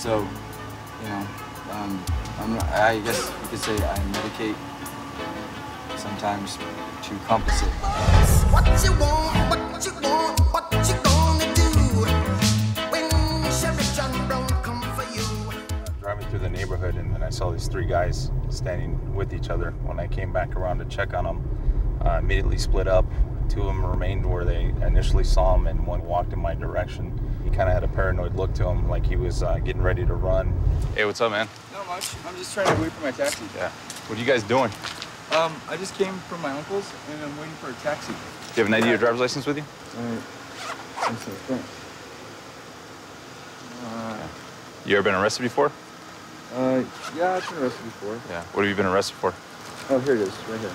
So, you know, um, I'm, I guess you could say I medicate sometimes to compensate. What you want, what you want, what you gonna do when Sheriff John Brown come for you? driving through the neighborhood and then I saw these three guys standing with each other. When I came back around to check on them, uh, immediately split up. Two of them remained where they initially saw him, and one walked in my direction. He kind of had a paranoid look to him, like he was uh, getting ready to run. Hey, what's up, man? Not much. I'm just trying to wait for my taxi. Yeah. What are you guys doing? Um, I just came from my uncle's and I'm waiting for a taxi. Do you have an ID or driver's license with you? Uh, I'm so thanks. Uh, You ever been arrested before? uh, yeah, I've been arrested before. Yeah. What have you been arrested for? Oh, here it is, right here.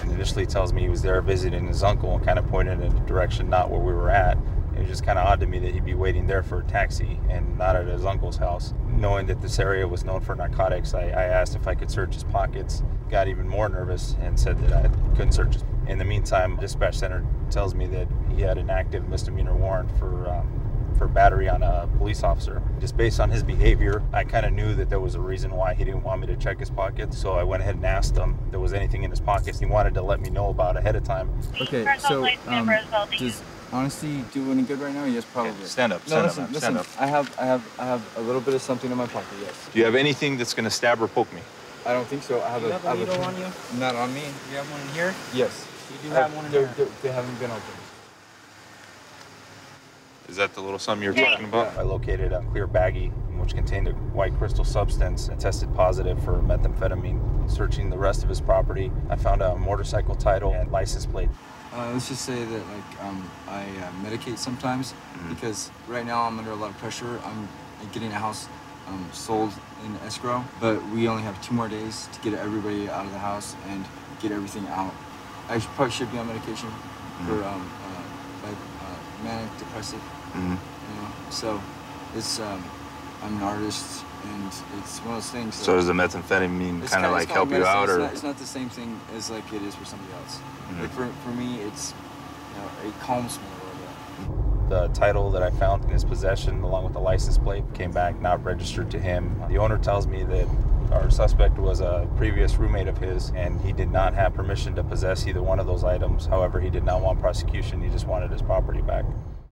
And initially tells me he was there visiting his uncle and kind of pointed in a direction not where we were at. It was just kind of odd to me that he'd be waiting there for a taxi and not at his uncle's house. Knowing that this area was known for narcotics, I, I asked if I could search his pockets. Got even more nervous and said that I couldn't search his. In the meantime, dispatch center tells me that he had an active misdemeanor warrant for um, for battery on a police officer. Just based on his behavior, I kind of knew that there was a reason why he didn't want me to check his pockets. So I went ahead and asked him if there was anything in his pockets he wanted to let me know about ahead of time. Okay, so um, does honesty do any good right now? Yes, probably. stand up, No, stand listen, man, listen. stand up. I have, I have, I have a little bit of something in my pocket. Yes. Do you have anything that's going to stab or poke me? I don't think so. I have You a. have I a have needle on you? Not on me. You have one in here? Yes. You do Uh, have one in they're- they're- They haven't been opened. Is that the little something you're talking about? I located a clear baggie which contained a white crystal substance and tested positive for methamphetamine. Searching the rest of his property, I found a motorcycle title and license plate. Uh, let's just say that like um, I uh, medicate sometimes Mm-hmm. because right now I'm under a lot of pressure. I'm getting a house um, sold in escrow, but we only have two more days to get everybody out of the house and get everything out. I should, probably should be on medication Mm-hmm. for um, uh, like uh, manic depressive. Mhm. You know, so it's um, I'm an artist and it's one of those things. So does the methamphetamine it's kind of kinda- like help kinda you out, or it's not, it's not the same thing as like it is for somebody else. Mhm. Like for, for me, it's you know it calms me a little bit. the title that I found in his possession, along with the license plate, came back not registered to him. The owner tells me that our suspect was a previous roommate of his, and he did not have permission to possess either one of those items. However, he did not want prosecution; he just wanted his property back.